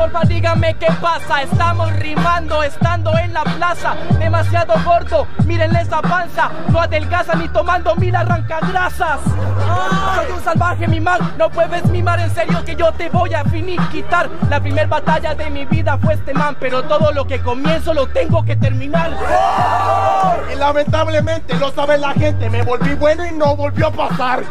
porfa díganme qué pasa Estamos rimando, estando en la plaza Demasiado gordo, mírenle esa panza No adelgaza ni tomando mil arrancagrasas Soy un salvaje mi man, no puedes mimar En serio que yo te voy a finiquitar La primer batalla de mi vida fue este man Pero todo lo que comienzo lo tengo que terminar y lamentablemente lo sabe la gente, me volví bueno y no volvió a pasar.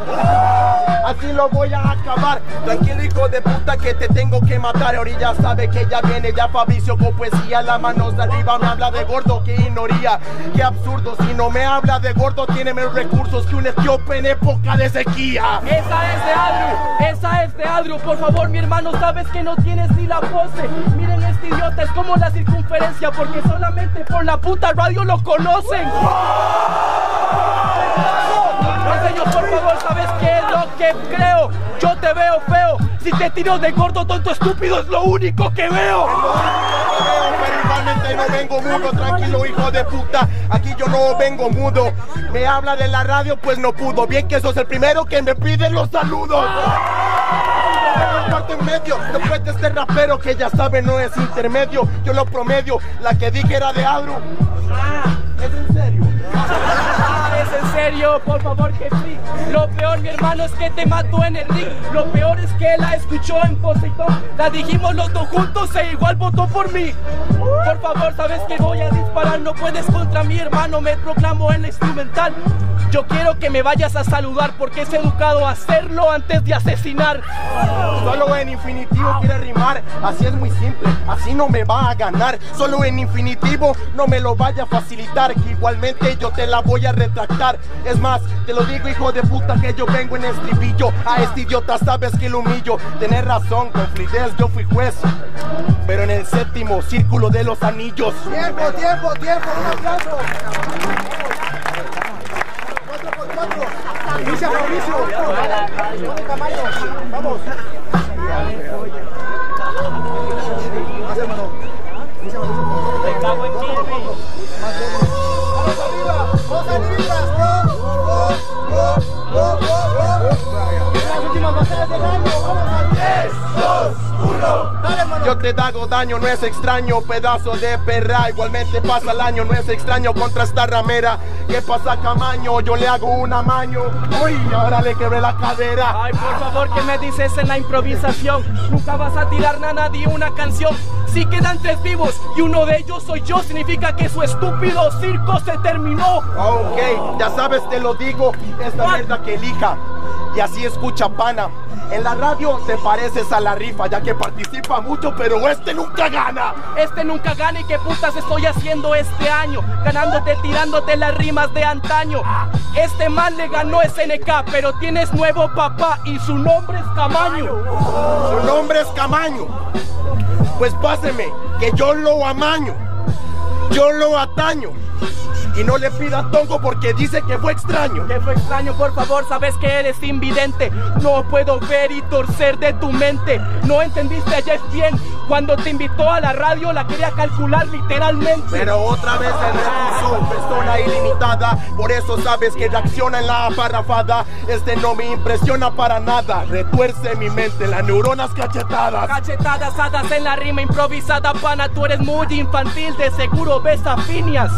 Así lo voy a acabar. Tranquilo hijo de puta que te tengo que matar. Ahorita sabe que ya viene ya Fabricio con poesía. La manos de arriba me habla de gordo, que ignoría. Qué absurdo, si no me habla de gordo tiene menos recursos que un etíope en época de sequía. Esa es de Adru, esa es de Adru. Por favor, mi hermano, sabes que no tienes ni la pose. Miren este idiota, es como la circunferencia, porque solamente por la puta radio lo conocen. Señor, por favor, ¿sabes qué es lo que creo? Yo te veo feo. Si te tiro de gordo, tonto, estúpido, es lo único que veo. Pero igualmente no vengo mudo, tranquilo hijo de puta. Aquí yo no vengo mudo. Me habla de la radio, pues no pudo. Bien que sos el primero que me pide los saludos. En medio, después de este rapero que ya sabe no es intermedio, yo lo promedio, la que dije era de Adru. Es en serio. Ah, es en serio, por favor que sí. Lo peor, mi hermano, es que te mató en el ring. Lo peor es que la escuchó en Poseidón. La dijimos los dos juntos e igual votó por mí. Por favor, sabes que voy a disparar. No puedes contra mi hermano, me proclamo en la instrumental. Yo quiero que me vayas a saludar porque es educado hacerlo antes de asesinar. Solo en infinitivo quiere rimar, así es muy simple, así no me va a ganar. Solo en infinitivo no me lo vaya a facilitar, que igualmente yo te la voy a retractar. Es más, te lo digo hijo de puta que yo vengo en estribillo. A este idiota sabes que lo humillo. Tenés razón, con fluidez yo fui juez. Pero en el séptimo círculo de los anillos. Tiempo, tiempo, tiempo, un aplauso. Inicia Mauricio. Vamos. Más hermano. Inicia Mauricio. Me cago en Kirby. Vamos Yo te hago daño, no es extraño, pedazo de perra. Igualmente pasa el año, no es extraño contra esta ramera. ¿Qué pasa, Camaño? Yo le hago un amaño. Uy, ahora le quebré la cadera. Ay, por favor, ¿qué me dices en la improvisación? Nunca vas a tirar a nadie una canción. Si quedan tres vivos y uno de ellos soy yo, significa que su estúpido circo se terminó. Ok, ya sabes, te lo digo, es la mierda que elija. Y así escucha pana. En la radio te pareces a la rifa, ya que participa mucho, pero este nunca gana. Este nunca gana y qué putas estoy haciendo este año. Ganándote, tirándote las rimas de antaño. Este man le ganó SNK, pero tienes nuevo papá y su nombre es Camaño. Su nombre es Camaño. Pues páseme, que yo lo amaño. Yo lo ataño. Y no le pida tongo porque dice que fue extraño. Que fue extraño, por favor, sabes que eres invidente. No puedo ver y torcer de tu mente. No entendiste a Jeff bien. Cuando te invitó a la radio la quería calcular literalmente. Pero otra vez se repuso persona ilimitada. Por eso sabes que reacciona en la parrafada. Este no me impresiona para nada. Retuerce mi mente, las neuronas cachetadas. Cachetadas hadas en la rima improvisada, pana. Tú eres muy infantil, de seguro ves a Finias.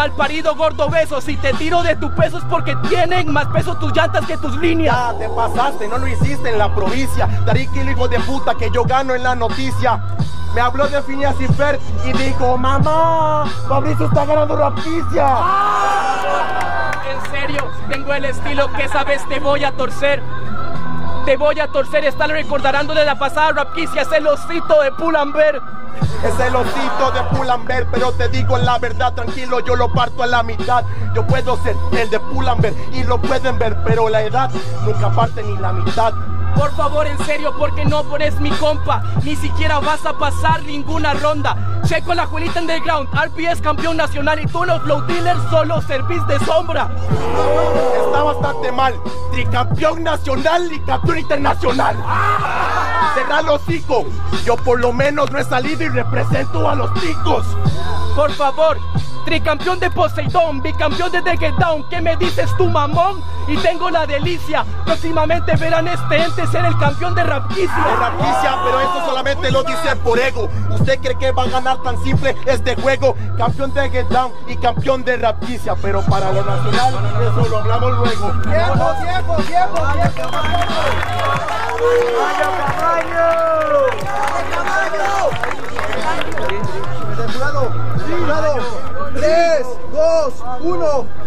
Mal parido gordo beso, si te tiro de tu peso es porque tienen más peso tus llantas que tus líneas. Ya te pasaste, no lo hiciste en la provincia. El hijo de puta que yo gano en la noticia. Me habló de Phineas y Fer y dijo, mamá, Fabricio está ganando rapicia. En serio, tengo el estilo que sabes te voy a torcer. Te voy a torcer, están recordando de la pasada rapquicia, es el osito de Pull&Bear. Es el osito de Pull&Bear, pero te digo la verdad, tranquilo, yo lo parto a la mitad. Yo puedo ser el de Pull&Bear y lo pueden ver, pero la edad nunca parte ni la mitad. Por favor, en serio, porque no pones mi compa. Ni siquiera vas a pasar ninguna ronda. Checo la Juelita Underground, RPS campeón nacional y tú los Flow Dealers solo servís de sombra. Está bastante mal. Tricampeón nacional y campeón internacional. Cerra los hocico. Yo por lo menos no he salido y represento a los ticos. Por favor, Tricampeón de Poseidón, bicampeón de The Get Down. ¿Qué me dices tú, mamón? Y tengo la delicia. Próximamente verán este ente ser el campeón de Rapquicia. De Rapquicia, pero eso solamente lo dice por ego. ¿Usted cree que va a ganar tan simple este juego? Campeón de Get Down y campeón de Rapquicia. Pero para lo nacional, eso lo hablamos luego. Tiempo, tiempo, tiempo, tiempo. ¡Caballo, caballo! Cuidado. 3, 2, 1. ¡Pasa